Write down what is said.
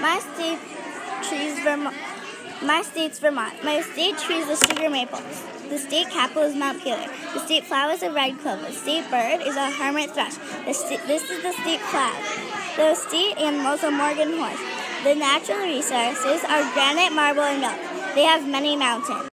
My state trees Vermont. My state's Vermont. My state trees are sugar maple. The state capital is Montpelier. The state flower is a red clover. The state bird is a hermit thrush. Sta- this is the state flag. The state animal is a Morgan horse. The natural resources are granite, marble, and milk. They have many mountains.